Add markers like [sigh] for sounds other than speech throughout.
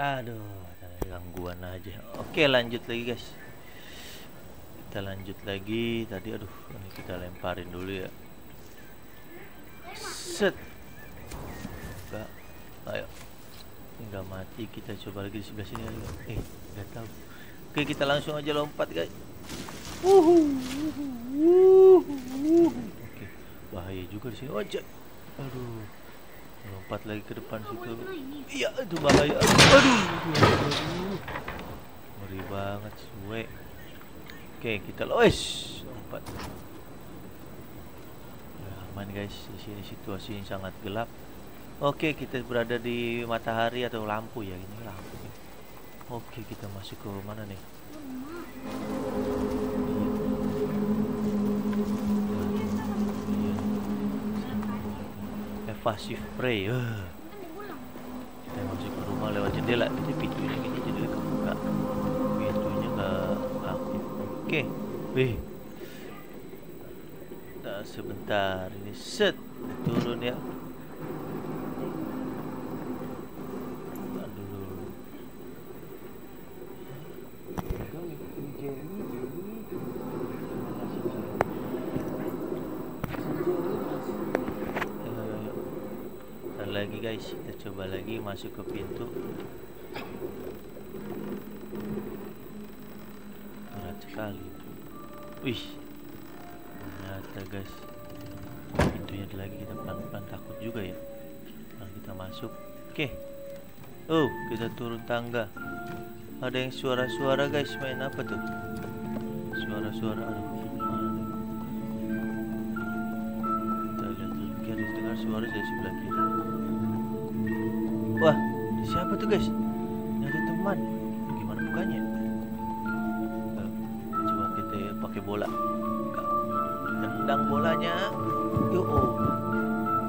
Aduh, gangguan aja. Oke, lanjut lagi guys. Kita lanjut lagi. Tadi aduh, ini kita lemparin dulu ya. Set. Enggak. Ayo. Enggak mati. Kita coba lagi di sebelah sini ya. Eh, enggak tahu. Oke, kita langsung aja lompat, guys. Wuhu, wuhu, wuhu. Oke, bahaya juga di sini. Ojek. Aduh. Lompat lagi ke depan situ. Iya, itu bahaya. Aduh, aduh, aduh. Ngeri banget, suwe. Oke, kita loes lompat. Ya, aman guys, di sini situasi sangat gelap. Oke, kita berada di matahari atau lampu ya, ini lampu. Oke, kita masuk ke mana nih? Evasive prey. eh. Kita masuk ke rumah lewat jendela. Jadi pintunya gini jadi kebuka. Pintunya nggak aktif. Oke. Wih. Nah, sebentar ini set turun ya. Tahan dulu. Ayo, ayo, ayo. Ntar lagi guys, kita coba lagi masuk ke pintu. Berat sekali. Wih, ternyata guys, pintunya ada lagi kita pelan-pelan takut juga ya. Kalau kita masuk, oke. Oh, kita turun tangga. Ada yang suara-suara guys, main apa tuh? Suara-suara? Kita lihat dulu. Ada dengar suara dari sebelah kiri. Wah, siapa tuh guys? Ada teman. Gimana bukannya? Eh, Coba kita pakai bola. Tendang bolanya. Yo, oh.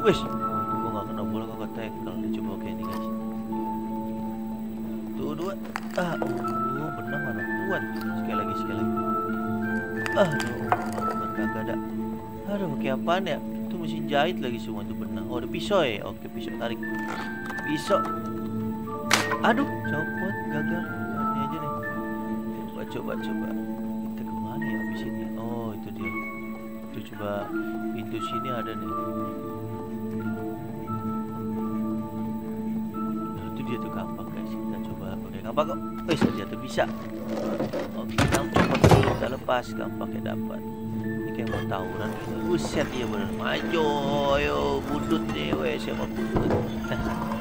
Wes, oh, gua nggak kena bola, gua nggak. Dia coba kayak ini guys. Tuh dua. Ah, oh, benang mana kuat. Sekali lagi, sekali lagi. Ah, aduh, kagak ada. Aduh, kayak apaan ya? Itu mesin jahit lagi semua itu benang. Oh, ada pisau ya? Oke, pisau tarik. Pisau. Aduh, copot, gagal. Oh, ini aja nih. Coba, coba, coba. Kita ke mana ya habis ini? Oh, itu dia. Itu coba pintu sini ada nih. Nah, itu dia tuh kampak guys. Kita coba pakai kampak kok. Eh, ternyata bisa. Oke, kita copot dulu. Kita lepas kampaknya dapat. Ini kayak mau tawuran. Buset ya bener. Maju, yo budut nih, weh siapa budut? [laughs]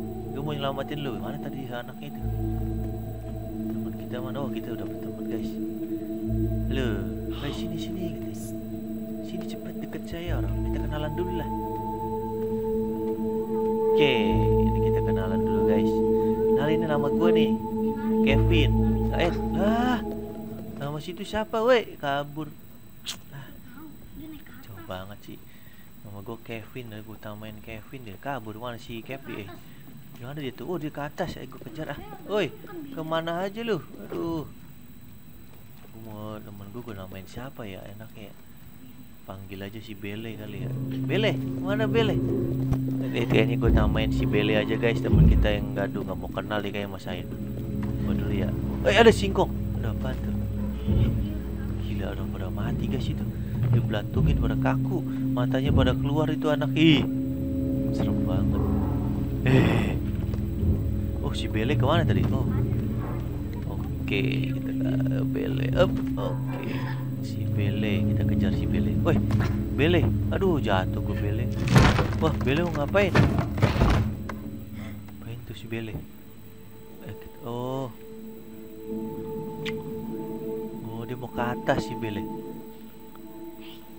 nyelamatin lu. Mana tadi anaknya itu? Teman kita mana? Oh, kita udah berteman guys. Lu, guys sini sini katanya. Sini cepet deket saya orang. Kita kenalan dulu lah. Oke, ini kita kenalan dulu guys. Kenalin ini nama gue nih, Kevin. Eh, ah, nama situ siapa, weh? Kabur. Ah, jauh banget sih. Nama gue Kevin, gue utamain Kevin dia kabur mana si Kevin? Eh, gimana dia tuh? Oh dia ke atas, eh gue kejar ah. Woi, ke mana aja lu? Aduh. Gue mau temen gue gue namain siapa ya? Enak ya. Panggil aja si Bele kali ya. Bele, mana Bele? Eh, kayaknya gue namain si Bele aja guys, teman kita yang gaduh nggak mau kenal dia kayak sama saya. Gue dulu ya. Eh ada singkong. Ada apa tuh? Gila orang pada mati guys itu. Dibelantungin pada kaku, matanya pada keluar itu anak. Ih, serem banget. Eh, oh si Bele ke mana tadi? Oh, oke kita ke Bele. Up, oke. Si Bele, kita kejar si Bele. Woi, Bele. Aduh, jatuh ke Bele. Wah, Bele mau ngapain? Ngapain tuh si Bele? Eh, oh. Oh, dia mau ke atas si Bele.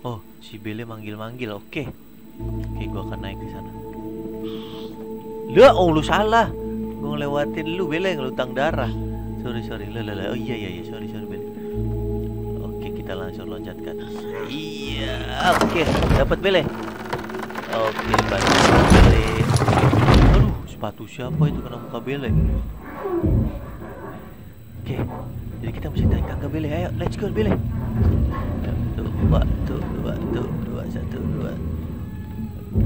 Oh, si Bele manggil-manggil. Oke. Oke, gua akan naik ke sana. Lah, oh lu salah. Gue ngelewatin lu Bel yang lutang darah. Sorry sorry. Lah. Oh iya iya iya. Sorry sorry Bel. Oke kita langsung loncat ke atas. Iya. Oke dapat Bel. Oke bantu Bel. Aduh sepatu siapa itu kena muka Bel. Oke. Jadi kita mesti naik tangga Bel. Ayo let's go Bel. Dua, dua, tuh, dua, satu, dua.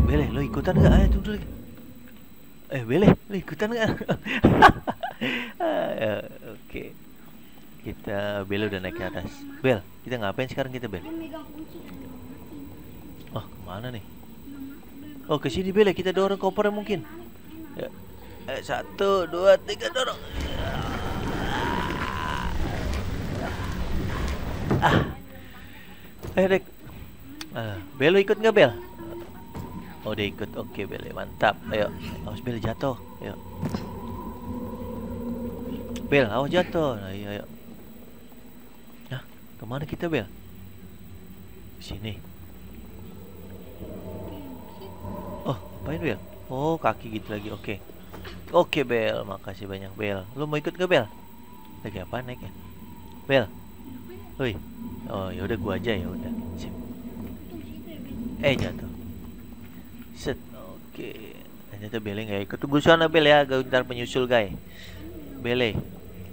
Bele, lo ikutan nggak? Ayo tunggu lagi. Eh, Bele, lo ikutan nggak? Ah, [laughs] Oke. Kita Bel udah naik ke atas. Bel, kita ngapain sekarang kita Bel? Oh, ke mana nih? Oh, ke sini Bel, kita dorong kopernya mungkin. Ya. Eh, satu, dua, tiga, dorong. Ah. Eh, Dek. Ah, Bel ikut nggak Bel? Oh, dia ikut. Oke, Bel, mantap. Ayo, awas Bel jatuh. Ayo. Bel, awas jatuh. Nah, iya, ayo. Nah, ke mana kita Bel? Sini. Oh, ngapain Bel? Oh, kaki gitu lagi. Oke. Oke, Bel. Makasih banyak, Bel. Lu mau ikut gak, Bel? Lagi apa naik ya? Bel. Woi. Oh, ya udah gua aja ya udah. Eh, jatuh. Set. Oke. Ternyata Bele nggak ikut. Tunggu sana Bel ya, gak ntar penyusul, guys. Bele.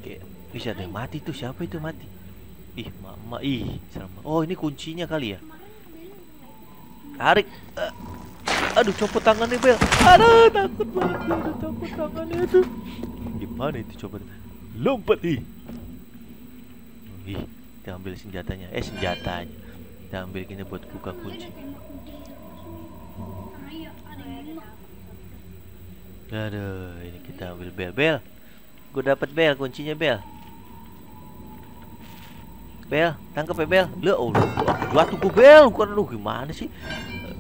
Oke. Bisa deh mati tuh. Siapa itu mati? Ih, mama. Ih, sama. Oh, ini kuncinya kali ya. Tarik. Eh, aduh, copot tangannya Bel. Aduh, takut banget. Aduh, copot tangannya tuh. Gimana itu copot? Lompat ih. Ih, kita ambil senjatanya. Eh, senjatanya. Kita ambil gini buat buka kunci. Aduh, ini kita ambil bel. Bel. Gue dapat bel, kuncinya bel. Bel, tangkap ya bel. Oh, lu, lu atuh gue bel. Bukan lu gimana sih?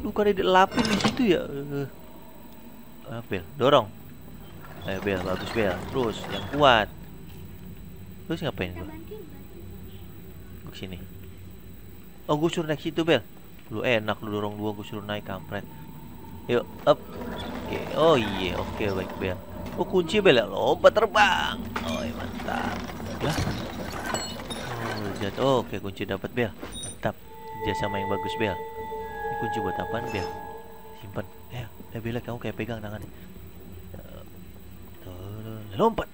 Lu kan dilapin di situ ya. Eh, ah, bel, dorong. Ayo bel, bagus bel. Terus yang kuat. Terus ngapain gue? Gue sini. Oh, gue suruh naik situ bel. Lu enak lu dorong dua, gue suruh naik kampret. Yuk, up. Oke, oh iya, oke baik bel. Oh kunci bel ya, lompat terbang. Oh mantap. Lah. Oh jatuh. Oh, oke kunci dapat bel. Mantap. Kerjasama yang bagus bel. Ini kunci buat apaan bel? Simpan. Eh, eh bel kamu kayak pegang tangannya. Eh, lompat.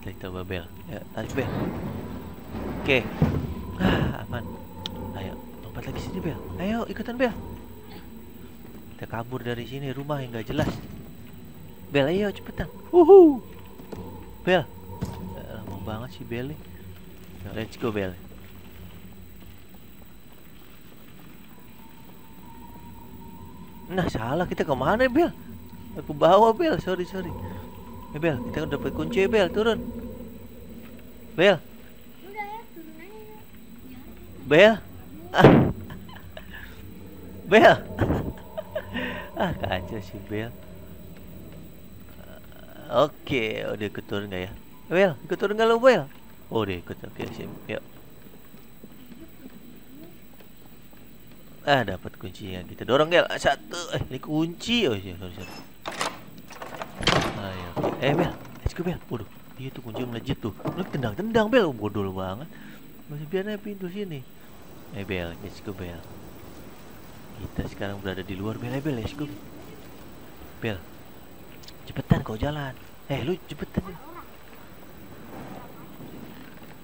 Kita coba bel. Ya, tarik bel. Oke. Ah, aman. Ayo, lompat lagi sini bel. Ayo, ikutan bel. Kita kabur dari sini rumah yang gak jelas. Bel, ayo cepetan. Uhu. Bel. Eh, Lama banget sih Bel. Nah, let's go Bel. Nah salah kita ke mana Bel? Aku bawa Bel, sorry sorry. Eh Bel, kita kan dapat kunci Bel, turun. Bel, Udah. Bel. [laughs] Bel. Ah, kacau sih Bel. Ah, Oke, udah ikut turun nggak ya? Bel, ikut turun nggak lo Bel? Oh, udah ikut. Oke, sip. Yuk. Ah, dapat kuncinya. Kita dorong. Ah, Satu. Eh, ini kunci. Oh, iya, sorry, sorry. Ayo, oke. Eh, Bel. Let's go, Bel. Waduh, iya tuh kunci melejit tuh. Lu tendang-tendang, Bel. Bodoh banget. Masih biarnya pintu sini. Eh, Bel. Let's go, Bel. Kita sekarang berada di luar Bel. Eh, Bel. Cepetan kau jalan. Eh, lu cepetan. Bel.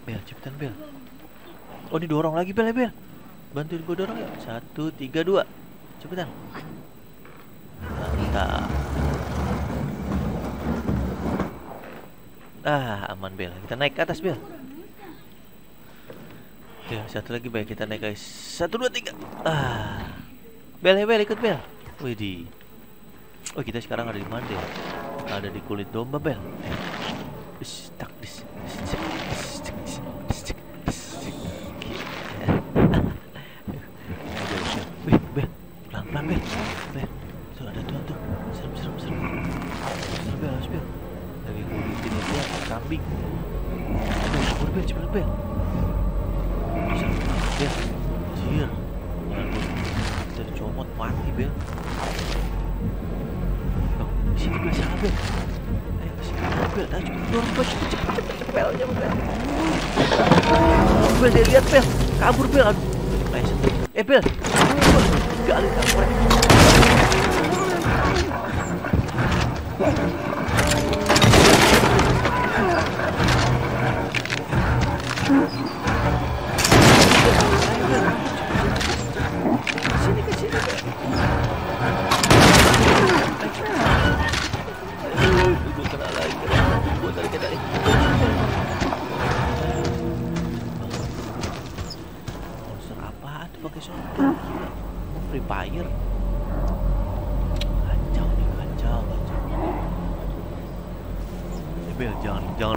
Bel, cepetan, Bel. Oh, didorong lagi, Bel, eh, Bel. Bantuin gue dorong ya. Satu, tiga, dua. Cepetan. Mantap. Ah, aman Bel. Kita naik ke atas Bel. Ya, satu lagi Bel. Kita naik guys. Satu, dua, tiga. Ah. Bel, Bel, ikut Bel. Widih. Oh, kita sekarang ada di mana ya? Ada di kulit domba Bel. Eh.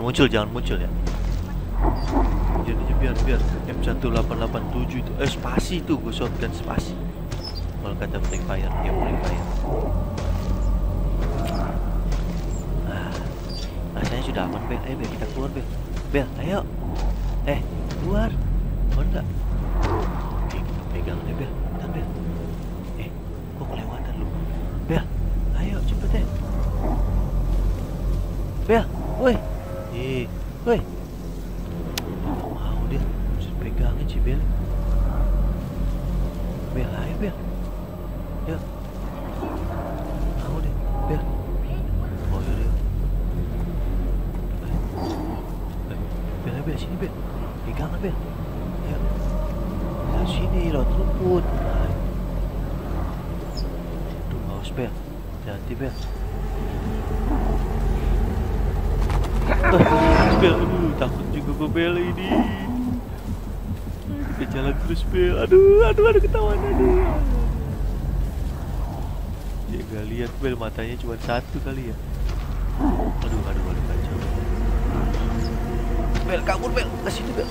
Muncul, jangan muncul ya. Jadi biar biar M1887 itu eh spasi itu gue shotgun spasi. Kalau kata Free Fire, game Free Fire. Ah, rasanya sudah aman Bel. Eh Bel kita keluar Bel. Bel, ayo. Eh, keluar. Keluar enggak? Oke, pegang deh Bel. Bentar Bel. Eh, kok kelewatan lu? Bel, ayo cepet deh. Bel, woi. Mau dia. Mesti pegangin si Bel. Bel, ayo Bel. Yuk. Mau deh, Bel. Oh iya deh. Eh, Bel, ayo, Bel, sini Bel. Pegangan Bel. Ya. Bel, sini lot rumput. Nah. Aduh, haus Bel. Hati Bel. Ah, Bel, aduh, takut juga gue Bel ini. Dia jalan terus Bel. Aduh, aduh, aduh ketahuan aduh. Dia gak lihat Bel matanya cuma satu kali ya. Aduh, aduh, aduh kacau. Bel, kabur Bel, ke sini Bel.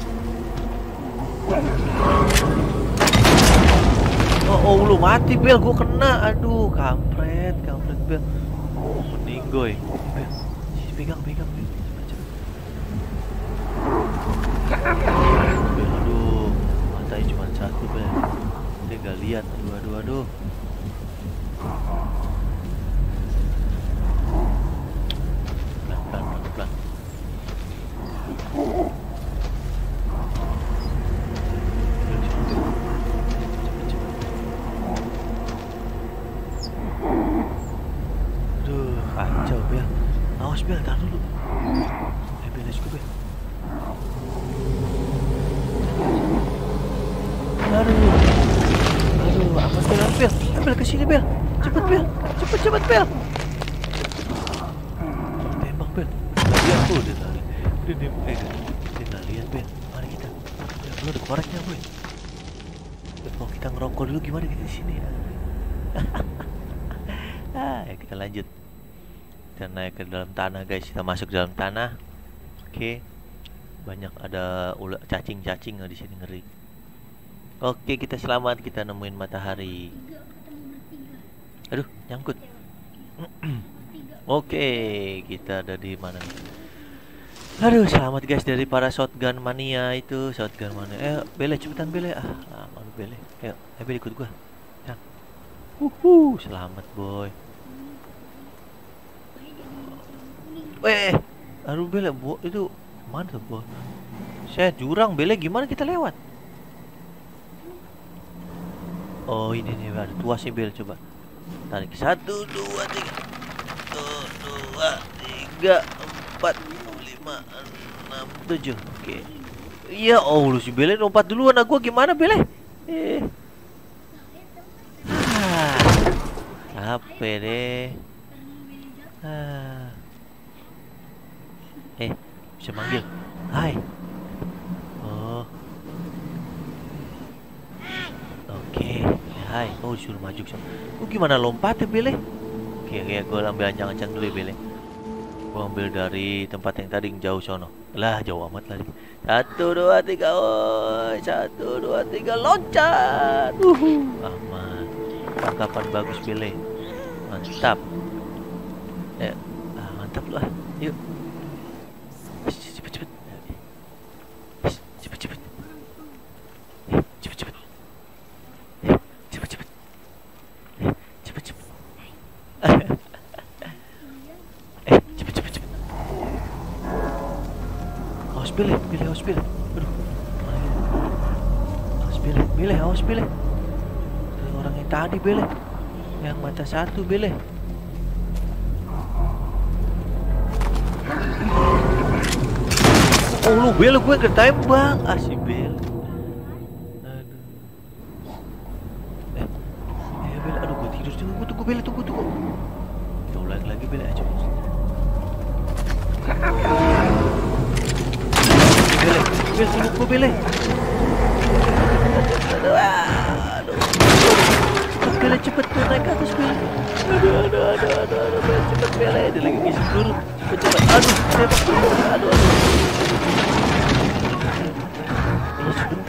Oh, oh, lu mati Bel, gua kena. Aduh, kampret, kampret Bel. Meninggoy. Bel, pegang, pegang. Bel, aduh, matanya cuma satu Bel. Dia gak lihat. Aduh, aduh, aduh. Pelan, pelan, pelan, pelan. Bel, cepet, Bel. Cepet, cepet. Aduh, kacau Bel. Awas Bel, tahan dulu. Eh Bel, go Bel. Aduh. Aduh, awas Bel, awas Bel. Bel, ke sini Bel. Cepet Bel. Cepet, cepet Bel. Tembak Bel. Lihat tuh, dia lihat. Dia, dia, eh, dia lihat Bel. Mari kita. Ya, lu ada koreknya boy. Bel, Mau kita ngerokok dulu gimana kita di sini [laughs] ah, ya kita lanjut. Kita naik ke dalam tanah guys. Kita masuk dalam tanah. Oke. Banyak ada ular cacing-cacing di sini ngeri. Oke, kita selamat kita nemuin matahari. Aduh, nyangkut. [clears throat] Oke, kita ada di mana? Aduh, selamat guys dari para shotgun mania itu, shotgun mania. Eh, bele cepetan bele. Ah, lama lu bele. Ayo, ayo bele ikut gua. Yang. Uhu, selamat boy. Weh, aduh bele, bu itu mana boy? Saya jurang bele, gimana kita lewat? Oh ini nih ada tuasnya bel coba. Tarik satu dua tiga. Satu dua tiga empat lima enam tujuh. Oke. Iya oh lu si bele lompat duluan. Nah gua gimana bele? Eh. Ah. Capek deh. Ah. Eh, bisa manggil. Hai. Oh. Oke, hai. Oh, disuruh maju. Lu gimana lompatnya, Bele? Oke, oke, gue ambil ancang-ancang dulu ya, Bele. Gue ambil dari tempat yang tadi yang jauh sono. Lah, jauh amat lagi. Satu, dua, tiga, oi. Satu, dua, tiga, loncat. Uhu, aman. Tangkapan bagus, Bele. Mantap. satu bele oh lu bele gue ketembak. Ah, Asih bele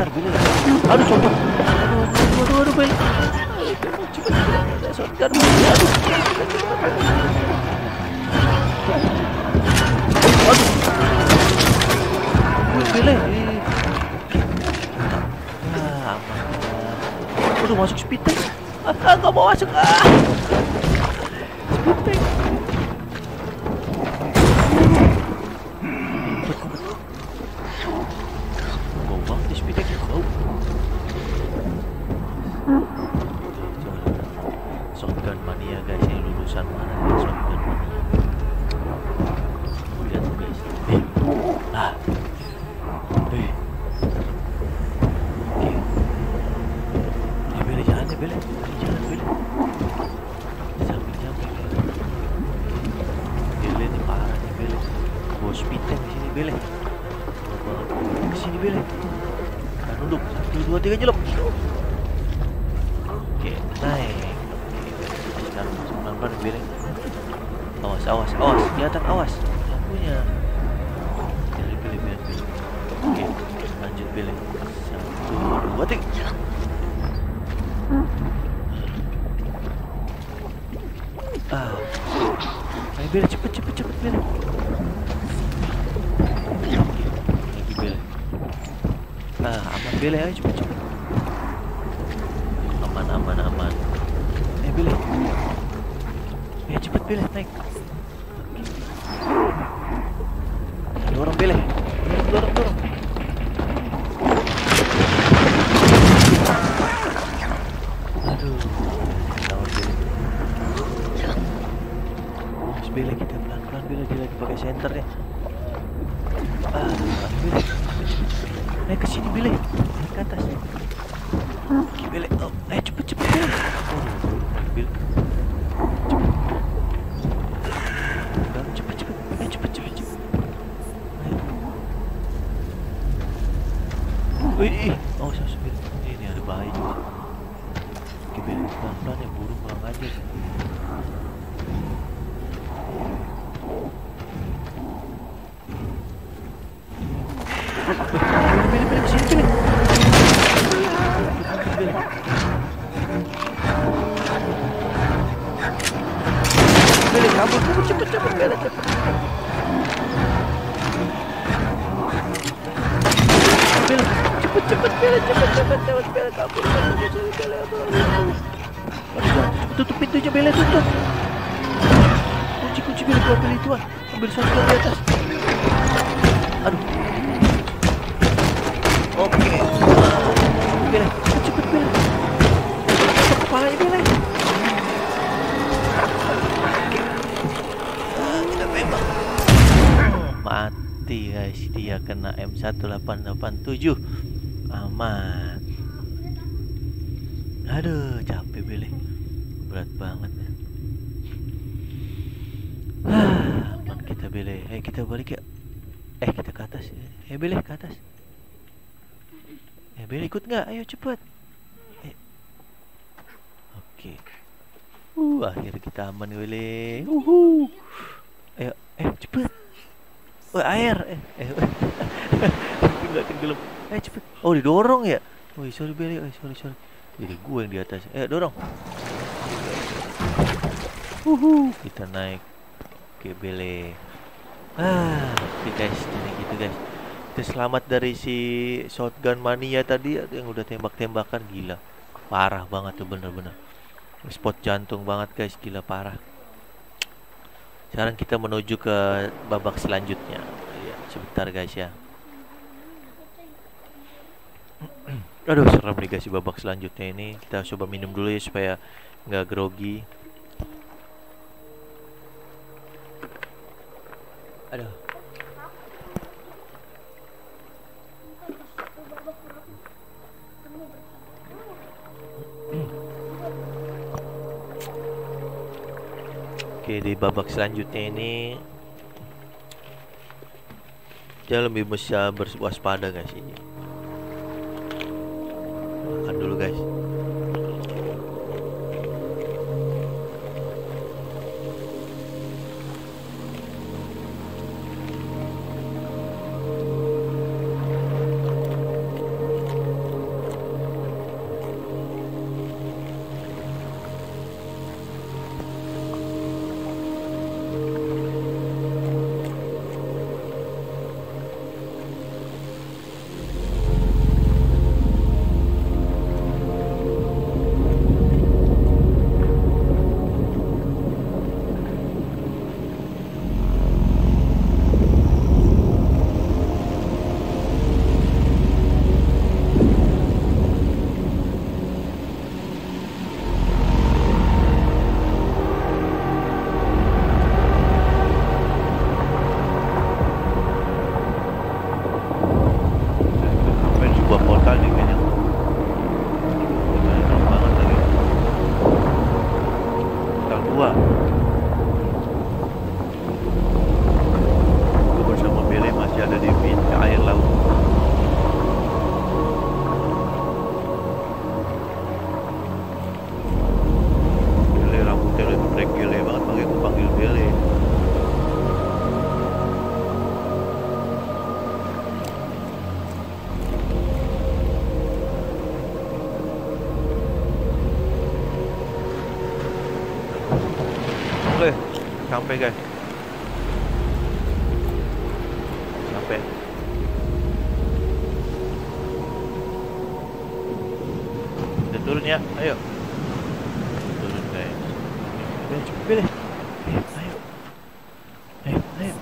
aduh sombong aduh aduh aduh Ben shotgun aduh aduh Gila ah, Aduh masuk spitek ah, Gak mau masuk ah. Spitek ya cepet pilih naik dorong pilih. Dorong dorong mati guys. Dia kena M1887 aman. Aduh capek pilih eh. berat banget ya. aman kita pilih eh. eh. Kita balik ya eh kita ke atas. Eh pilih eh, ke atas. Eh pilih ikut nggak? Ayo cepet oke. Okay. uh akhirnya kita aman pilih uhu ayo eh cepet Wah air. Eh, eh. eh. [laughs] Enggak tenggelam. Eh cepet. Oh didorong ya. Wih sorry Beli. Oh, ya. eh, sorry sorry. Jadi gue yang di atas. Eh dorong. Uhu. Kita naik. ke Beli. Ah, oke guys, jadi gitu guys. Kita selamat dari si shotgun mania tadi yang udah tembak-tembakan gila. Parah banget tuh bener-bener. Spot jantung banget guys, gila parah sekarang kita menuju ke babak selanjutnya. Ya, sebentar guys ya. [clears throat] Aduh serem nih guys babak selanjutnya ini. Kita coba minum dulu ya supaya nggak grogi. Aduh. Oke di babak selanjutnya ini Dia lebih bisa berwaspada guys ini Makan dulu guys Oke, sampai guys. Sampai. Kita turun ya, ayo. Turun guys. Ayo cepet pilih. Eh. Eh.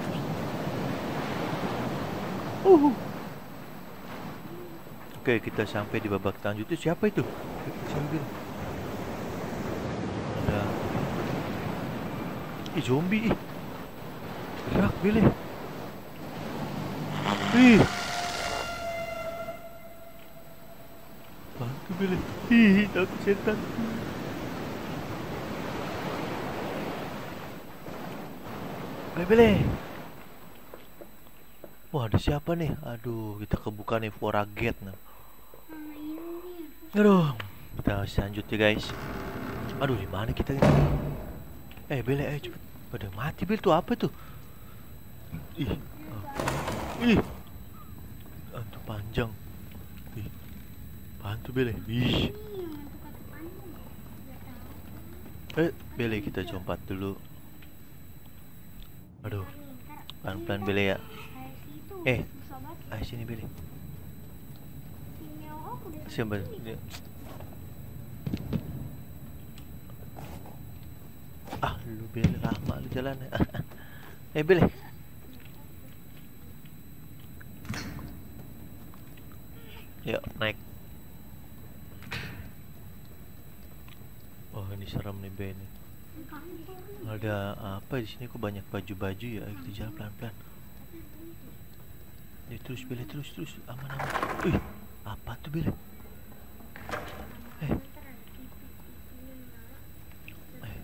Oke, kita sampai di babak selanjutnya. Siapa itu? Siapa itu? Ada Ih zombie ih. Gerak Billy. Ih. Bantu Billy. Ih, takut setan. Billy, Billy. Wah, ada siapa nih? Aduh, kita kebuka nih Fora Gate ini Aduh, kita masih lanjut ya guys. Aduh, di mana kita ini? Eh, Bele, ayo cepet. Pada mati Bel tuh apa tuh? Ih. ah. Ih. Antu panjang. Ih. Bantu Bele. Ih. Eh, Bele kita compat dulu. Aduh, pelan-pelan Bele ya. Eh. Ayo sini Bele. Udah Siapa? sini. Dia- Ah, lu Bele lama lu jalan. eh, Bele. Yuk, naik. Oh, ini serem nih Ben. Ada apa di sini kok banyak baju-baju ya? Kita jalan pelan-pelan. Ya terus Bele terus terus aman aman. Wih, apa tuh Bele? Eh, Ntar ada TV. Ini nyala. eh.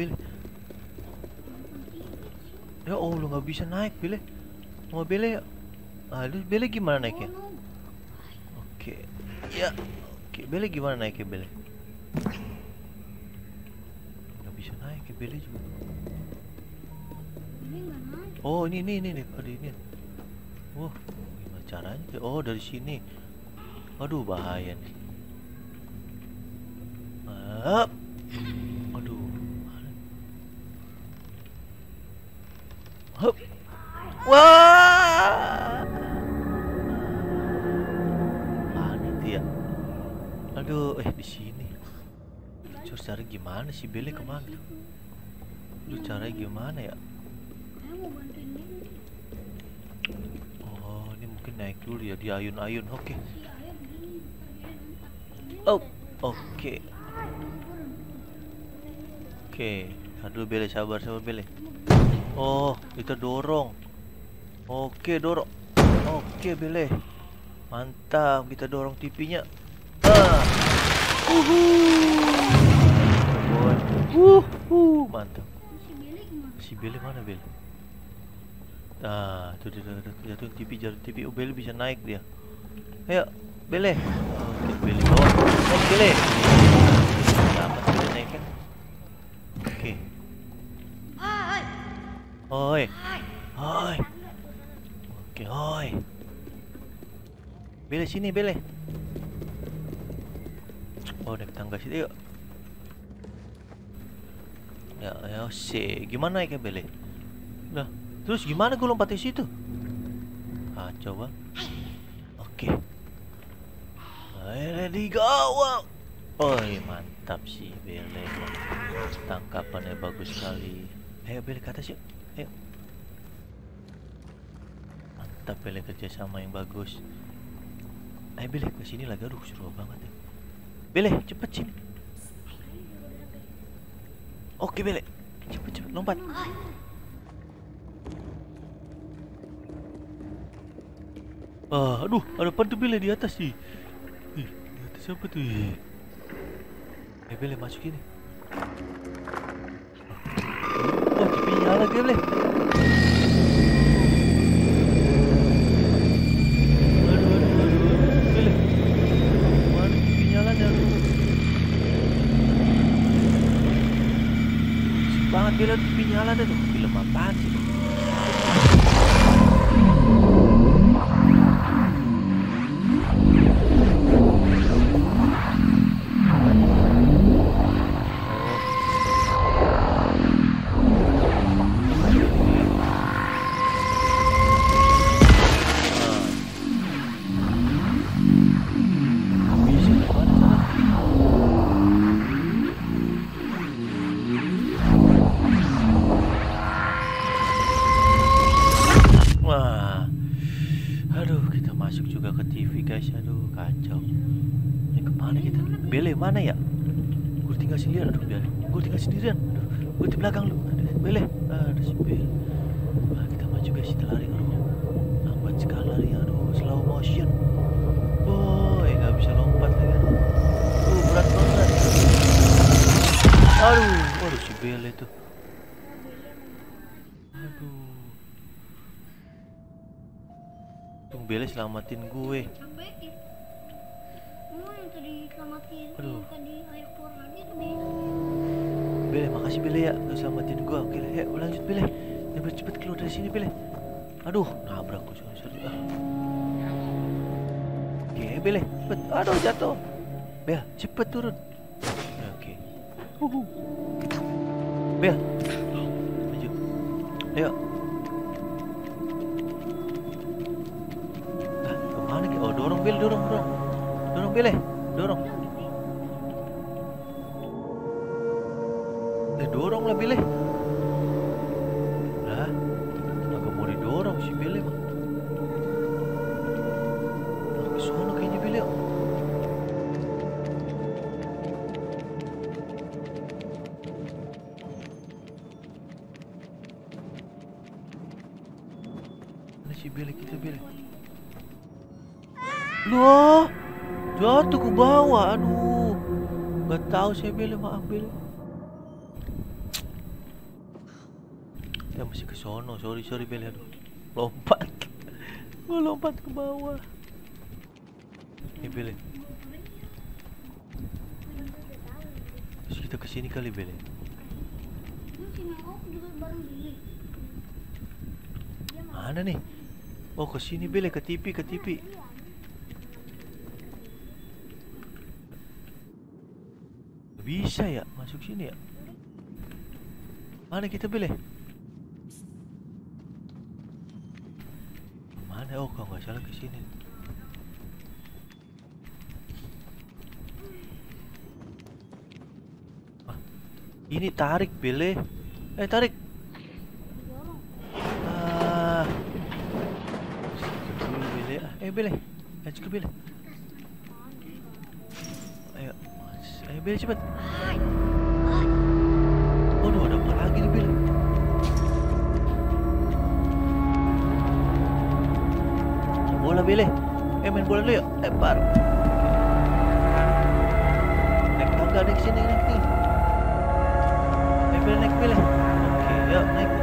Sih. Ya oh lu nggak bisa naik Bele. Mau Bele ya? Aduh Bele gimana naiknya? Oh. Oke. Ya. Oke, Bele gimana naiknya Bele? Nggak bisa naik ya Bele juga. Ini nggak naik. Oh ini ini ini nih, ada ini. Wah, gimana caranya? Oh dari sini. Aduh bahaya nih. Up. Gimana sih Bele ke mana? Aduh caranya gimana ya? Oh, ini mungkin naik dulu ya di ayun-ayun. Oke. Si ayah begini, tadi lompat. Oh, oke. Oke. Aduh, Bele sabar, sabar Bele. Oh, kita dorong. Oke, dorong. Oke, Bele. Mantap, kita dorong TV-nya. Ah. Uhu. Boy. Uhu, mantap. Si Billy mana Bele? Ah, tuh dia tuh, tuh, jatuh TV jarum TV. Oh, Bele bisa naik dia. Ayo, Bele. Oke, Bele bawa. Oh, Bele. Dapat Bele naik kan? Oke. Oi. Oi. Oke, oi. Bele sini, Bele. Oh, naik tangga situ yuk. Ya, ya sih. Gimana naiknya Bele? Nah, terus gimana gue lompat di situ? Ah, coba. Oke. Ayo, ready go. Wow. Oh, mantap sih Bele. Tangkapannya bagus sekali. Ayo Bele ke atas yuk. Ayo. Mantap Bele kerjasama yang bagus. Ayo Bele ke sini lagi. Aduh, seru banget ya. Bele, cepet sini. Oke Bele, cepet cepet lompat. Ah, aduh, ada apa tuh Bele di atas sih? Ih, di atas apa tuh? Eh Bele masuk ini. Wah, TV nyala Bele. Aduh, aduh, aduh, aduh. Bele. Mana TV nyalanya? Aduh. Risik banget Bele TV nyala tuh. Film apaan sih? Tung Bele selamatin gue. Aduh. Bele, makasih Bele ya udah selamatin gue. Oke, ya lanjut Bele. Cepet cepet keluar dari sini Bele. Aduh, nabrak gue sorry sorry. Ah. Oke, Bele, cepet. Aduh, jatuh. Bel, cepet turun. Oke. Uhu. Bel, maju. Ayo. Ki? Oh, dorong Bel, dorong, dorong. Tahu saya Bele maaf Bele. Kita masih ke sono. Sorry sorry Bele. Aduh, lompat. Gue [laughs] lompat ke bawah. Ini Bele. Terus kita ke sini kali. Dia mau Mana nih? Oh ke sini Bele ke TV ke TV. Bisa ya masuk sini ya? Mana kita Bele? Mana? Oh kalau nggak salah ke sini. Ah, ini tarik Bele. Eh tarik. Ah. Ayo Bele. Let's go Bele. Ayo Bele cepat. Waduh, ada apa lagi nih Bele? Bola Bele. Eh main bola dulu yuk. Lempar. Naik tangga nih sini naik nih. Naik Bele, naik Bele. Oke, yuk naik.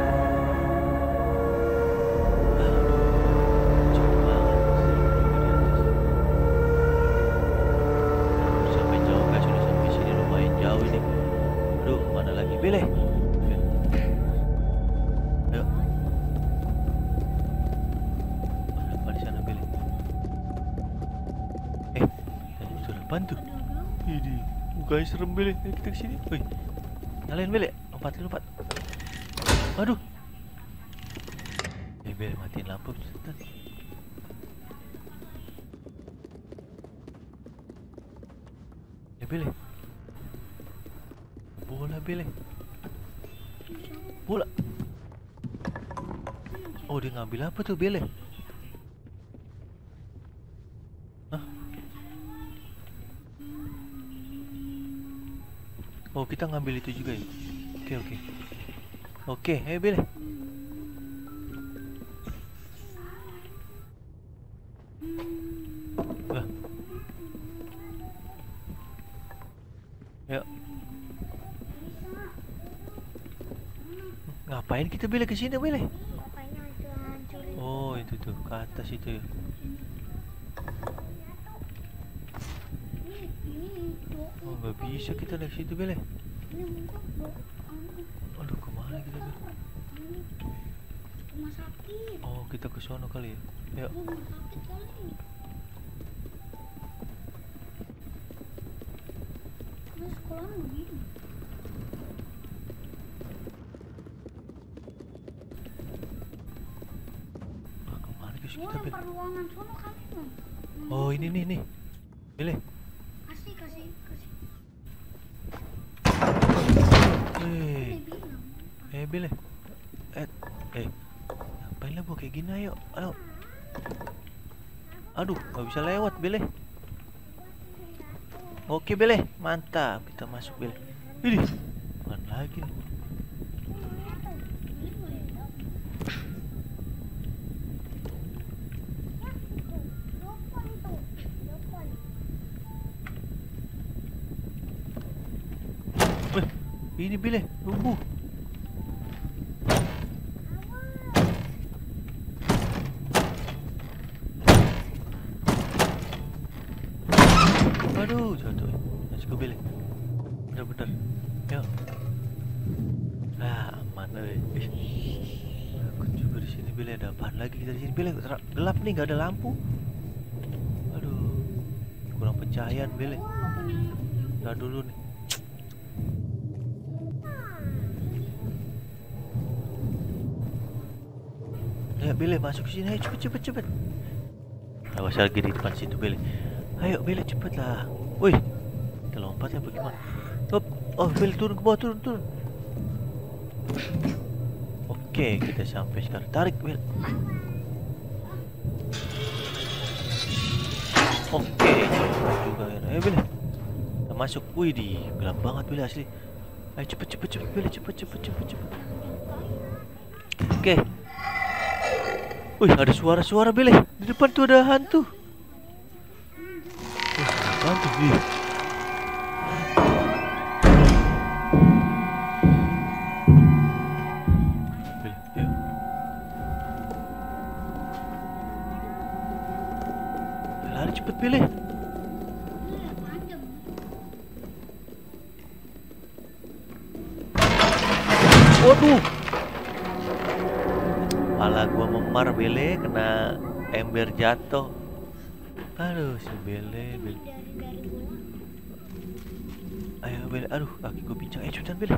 Mukanya serem Bele. Ayo kita ke sini. Woi, nyalain Bele. Lompat, lompat. Aduh. Eh, Bele matiin lampu. Cepetan. Eh, Bele. Bola Bele. Bola. Oh, dia ngambil apa tuh Bele? Oh, kita ngambil itu juga ya. Oke, oke. Oke, ayo Bele. Wah. Yuk. Ngapain kita Bele ke sini hancurin? Oh, itu tuh ke atas itu ya. Ini, ini, do- Oh, nggak bisa kita naik situ untuk do- anu, Aduh, ke mana kita Bele? rumah sakit. Oh, kita ke sono kali ya. Yuk. Rumah sakit kali. Begini. Ah, ke mana kita. Oh, ini nih nih. Bele. Kasih, kasih, kasih. Eh, Dia bilang. eh Bele. Eh, eh. Ngapain lah gua kayak gini ayo. Ayo. Aduh, nggak bisa lewat Bele. Oke Bele, mantap. Kita masuk Bele. Ini, mana lagi ini Bele, Takut juga di sini Bele ada apaan lagi kita di sini ter- gelap nih nggak ada lampu. Aduh. Kurang pencahayaan Bele. Ntar dulu nih. Ya Bele masuk sini ayo cepet cepet cepet. Awas lagi di depan situ Bele. Ayo Bele cepet lah. Woi, kita lompat ya bagaimana? Hop, oh Bele turun ke bawah turun turun. Oke kita sampai sekarang tarik Bele. Oke sampai juga ya. Ayo Bele. Kita masuk. Wih di gelap banget Bele asli. Ayo cepet cepet cepet Bele cepet cepet cepet cepet. Oke. Wih, ada suara-suara Bele. Di depan tuh ada hantu. Wih, hantu. Wih. Jatuh. Aduh si Bele, Bele. Ayo Bele, aduh kaki gua pincang. Eh cepetan Bele.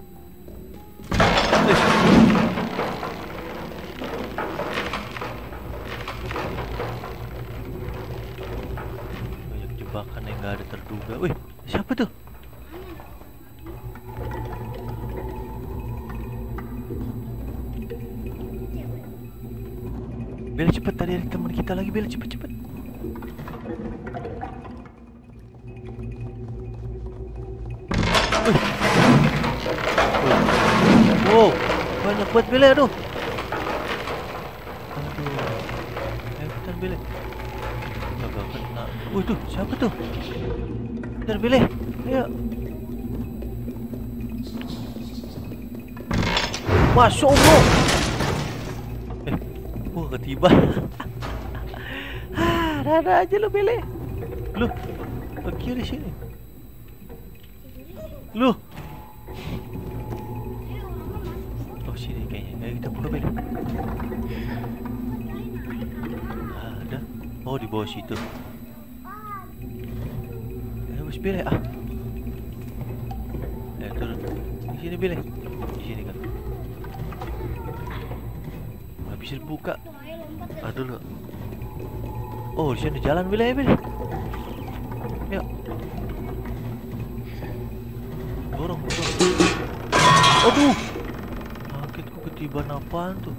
Banyak jebakan yang gak ada terduga. Wih, siapa tuh? Bella cepet tadi ada teman kita lagi Bella cepet cepet Wow Banyak buat Bella aduh. Aduh eh, Bel Gak kena Wih tuh siapa tuh? Bentar Ayo. Masuk, Allah. Eh, wah ketiban. ah, aja lo Bele. Lu, ke kiri sini. Lu. Oh sini kayaknya. Ayo kita buka Bele. Ah, ada. Oh di bawah situ. Ayo bos Bele ah. Ayo turun. Di sini Bele. Di sini kan. Nggak bisa Oh, di sini jalan Bele ya Bele. Yuk. Dorong, dorong. Aduh. Kagetku ketiban apaan tuh?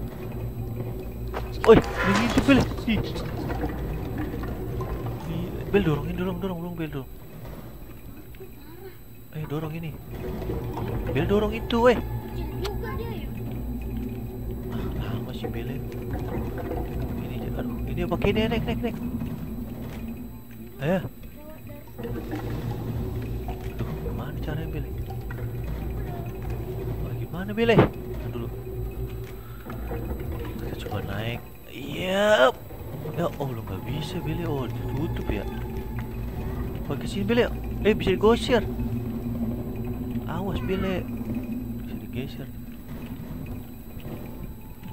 Oi, ini Bele. Ih. Ih, Bel dorongin, dorong, dorong, dorong Bel dorong. Eh, dorong ini. Bel dorong itu, eh. ya. Ah, masih Bele. Ini aduh, ini apa ini naik, naik, naik. Ayo. Duh, gimana caranya Bele? Oh, gimana? Tahan dulu. Kita coba naik. Iya. Ya Allah nggak bisa Bele. Oh ditutup ya. Ke sini Bele. Eh bisa digosir. Awas Bele. Bisa digeser.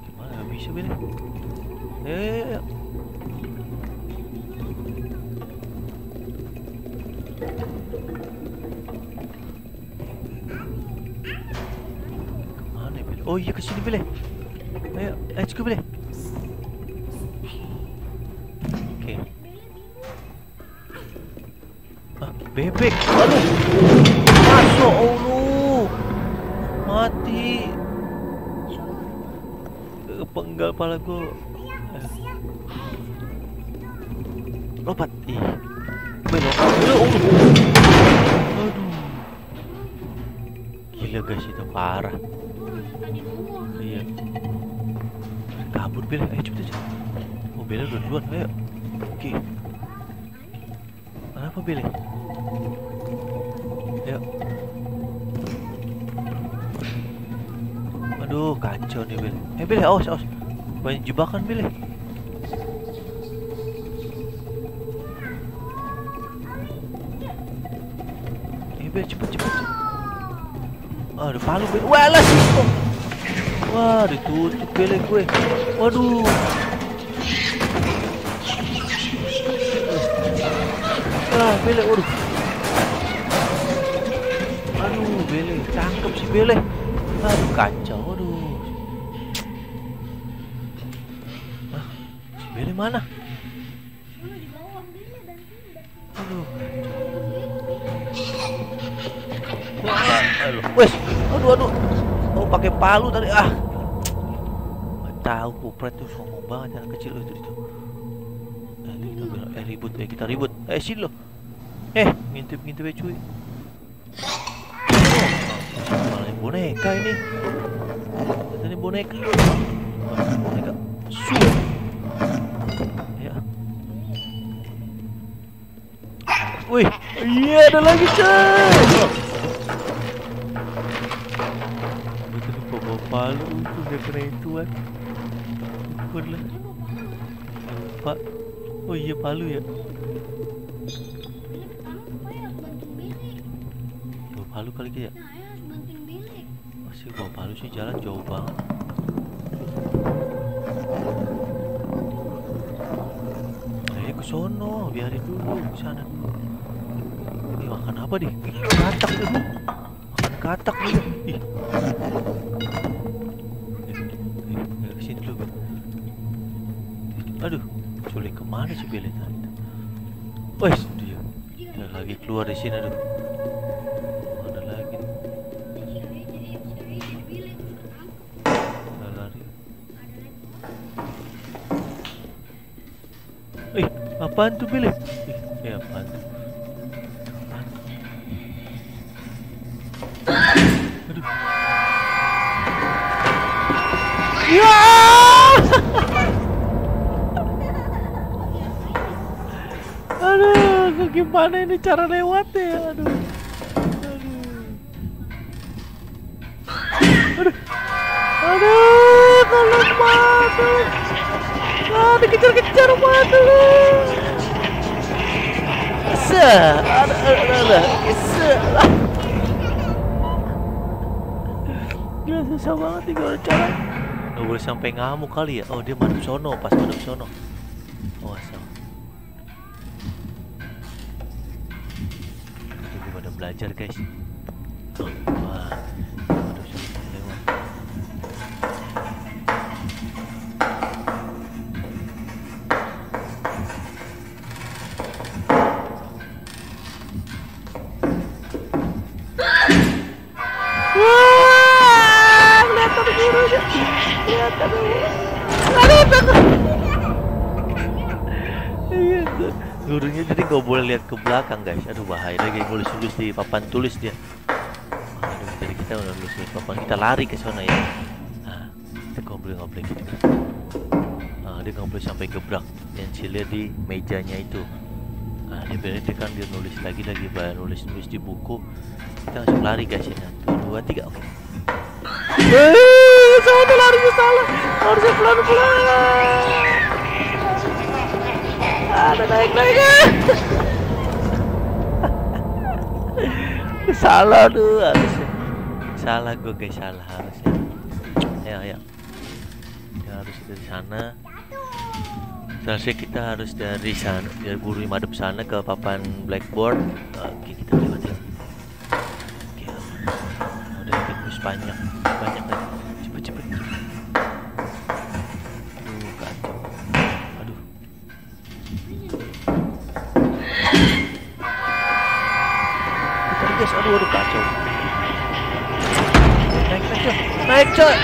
Gimana nggak bisa Bele? Eh, Oh iya ke sini Bele. Ayo, let's go Bele. Oke. Ah, bebek. Aduh. Masya Allah. Mati. Penggal kepala gue. Eh. Lompat. Ih. Belok. Aduh. Aduh. Gila guys itu parah. Kenapa Bel? Ayo. Aduh, kacau nih Bel. Eh Bel, awas, awas. Banyak jebakan Bel. Eh Bel, cepet, cepet. Ah, ada palu Bel. Wah, lah sih. Wah, ditutup Bel gue. Waduh. Ah, Bele, waduh. Aduh, Bele, cakep si Bele. Aduh, kacau, waduh. Ah, si Bele mana? Aduh. Aduh. Wes, aduh, aduh. Oh, pakai palu tadi. Ah. Nggak tahu kupret tuh sombong banget anak kecil itu itu. Eh, kita eh ribut, eh kita ribut. Eh sini lo. Eh, ngintip ngintip ya cuy. Oh, malah yang boneka ini. Ini boneka. Boneka? Su. Ya. Wih, iya ada lagi coy. Betul lupa bawa palu tuh dia kena ituan. Ikut lah. Pak. Oh iya palu ya. Palu kali ya. Nah, bantuin Bile. Masih bawa palu sih jalan jauh banget. Ayo ke sono, biarin dulu ke sana. Ini makan apa nih? Katak nih. Makan katak nih. Ih. Eh, eh, Ke sini dulu. Aduh, culik ke mana sih Bel tadi? Wih, dia. Dia lagi keluar dari sini aduh. Apaan tuh? Ih, eh apaan tuh? Apaan? Aduh. Ya! Aduh, gimana ini cara lewatnya? Aduh. Aduh. Aduh. Aduh, kalau mati. Ah, dikejar-kejar mati Se, ada, ada, ada. Gila susah banget nih kalau cara. Nggak boleh sampai ngamuk kali ya. Oh dia madep sono, pas madep sono. Oh asal. Pada belajar guys. Wah, ada. Aduh, takut. Iya, gu- gurunya jadi nggak boleh lihat ke belakang guys. Aduh bahaya lagi nulis tulis di papan tulis dia. Aduh, jadi kita udah nulis di papan kita lari ke sana ya. Nah, kita boleh gitu. Nah, dia boleh sampai gebrak yang lihat di mejanya itu. Nah, dia berarti kan dia nulis lagi lagi bayar nulis nulis di buku. Kita langsung lari guys ini. Satu, dua, tiga, oke. Eh, sana larinya salah. Harusnya pelan pelan. Ada naik naik. [laughs] salah tuh harusnya. Salah gue guys salah harusnya. Ayo ayo. Kita harus dari sana. Seharusnya kita harus dari sana dari buru madep sana ke papan blackboard. Oke kita banyak banyak lagi. Cepet cepet. Aduh kacau. Aduh. Bentar guys, aduh aduh kacau. Naik naik coy, naik coy.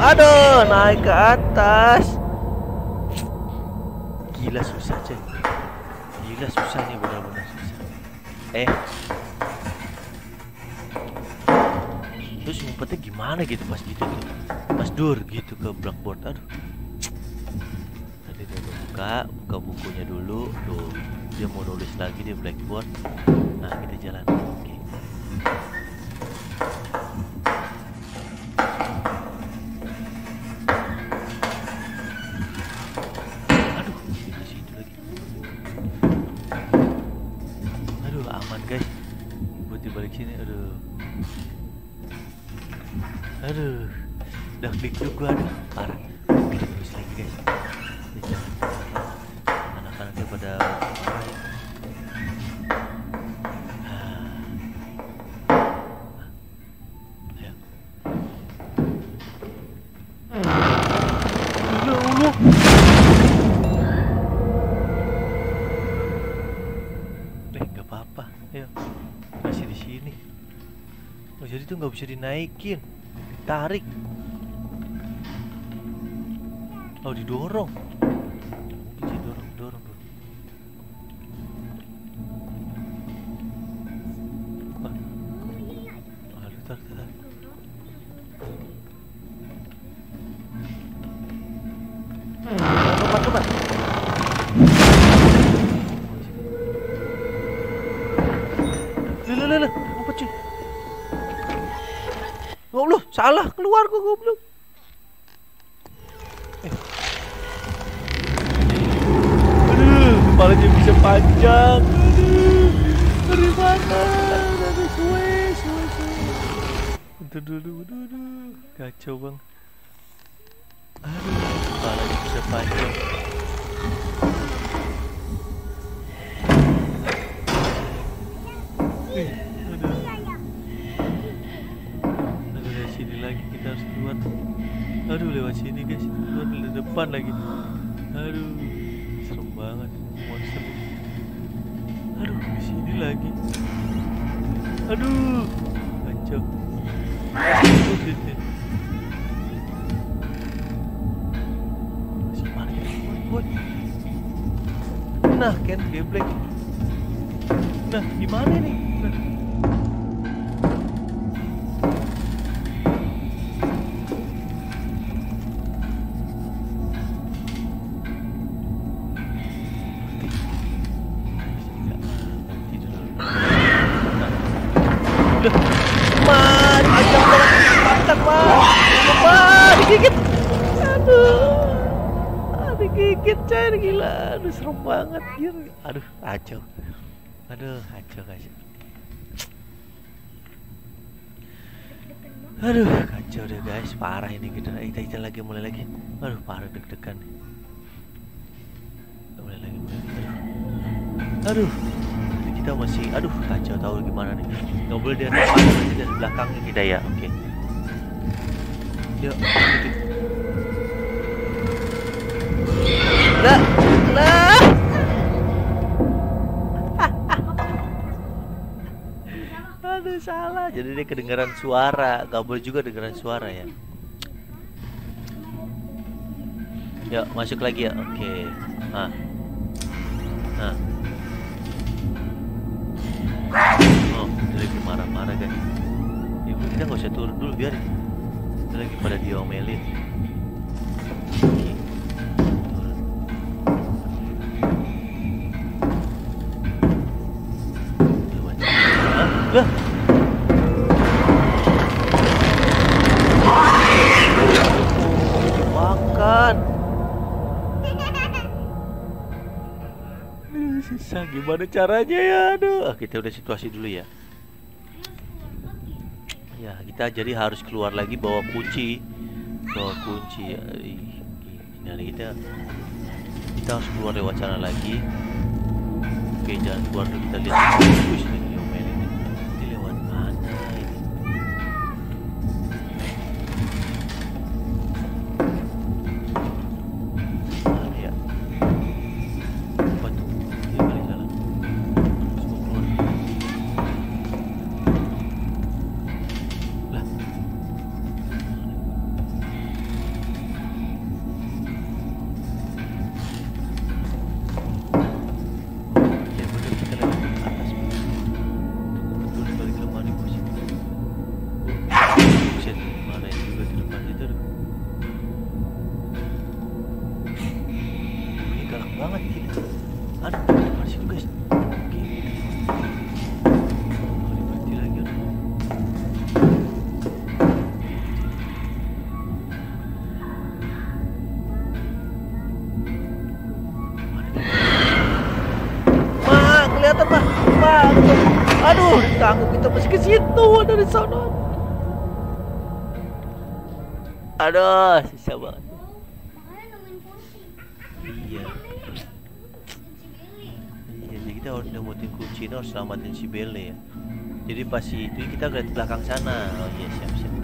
Aduh, naik ke atas. Gila susah coy. Gila susah nih benar-benar susah. Eh. Ngumpetnya gimana gitu pas gitu tuh. Pas dur gitu ke blackboard. Aduh. Tadi dia buka, buka bukunya dulu. Tuh, dia mau nulis lagi di blackboard. Nah, kita jalan. Oke. Aduh, Bisa dinaikin, ditarik. Oh, didorong. Keluar gua goblok. Eh. Kepalanya bisa panjang. Dari mana? Dari suwe, suwe, suwe. Aduh, aduh, aduh, aduh. Kacau bang. Aduh, kepalanya bisa panjang. Ih, harus keluar. Aduh, lewat sini guys. Keluar dari depan lagi. Aduh, serem banget monster. Aduh, di sini lagi. Aduh, kacau. Nah, Ken, geblek. Nah, di mana nih? Aduh kacau kacau. Aduh kacau deh guys. Parah ini kita. Kita, kita lagi mulai lagi. Aduh parah deg-degan. Mulai lagi mulai lagi. Aduh. Aduh. Kita masih aduh kacau. Tahu gimana nih? Nggak boleh dari depan dari belakangnya kita ya oke. Yuk lah aduh salah. Jadi dia kedengaran suara. Gak boleh juga dengeran suara ya. Yuk masuk lagi ya. Oke. Nah nah oh dia lagi marah-marah guys. Ya kita nggak usah turun dulu biar dia lagi pada diomelin. Turun. Gimana caranya ya? Aduh, Ah, kita udah situasi dulu ya. Ya, kita jadi harus keluar lagi bawa kunci. Bawa kunci. Ini kita kita harus keluar lewat sana lagi. Oke, jangan keluar dulu kita lihat. Ditangguh kita masih ke situ dari sana. Aduh, susah banget. Iya, iya, jadi kita harus nemuin kunci ini harus selamatin si Belle ya. Jadi pas itu kita lihat belakang sana. Oh iya, siap siap.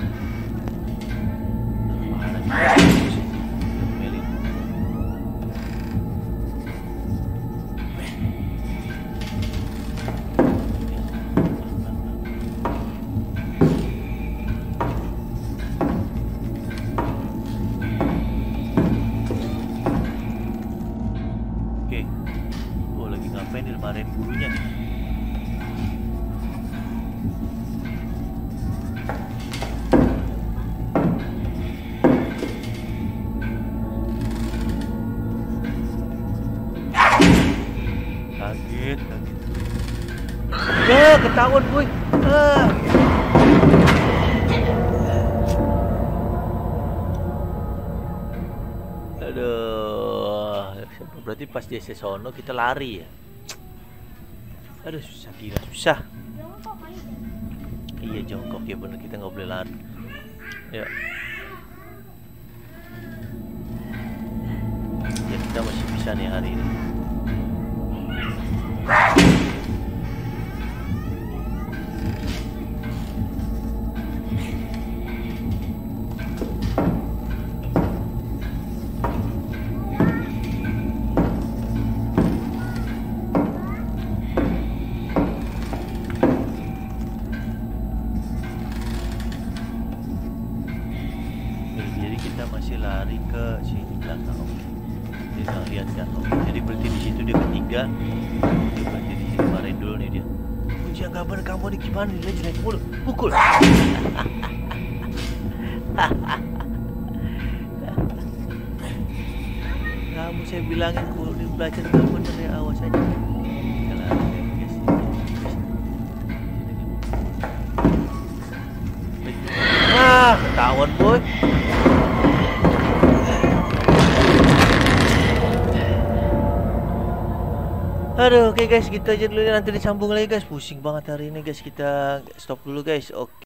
Kaget. Ya, ketahuan boy. Ah. Aduh, berarti pas dia sesono kita lari ya. Aduh, susah gila, susah. Iya jongkok ya bener kita nggak boleh lari. Ya. Ya kita masih bisa nih hari ini. Rah! Oke guys, kita aja dulu ya nanti disambung lagi guys. Pusing banget hari ini guys. Kita stop dulu guys. Oke.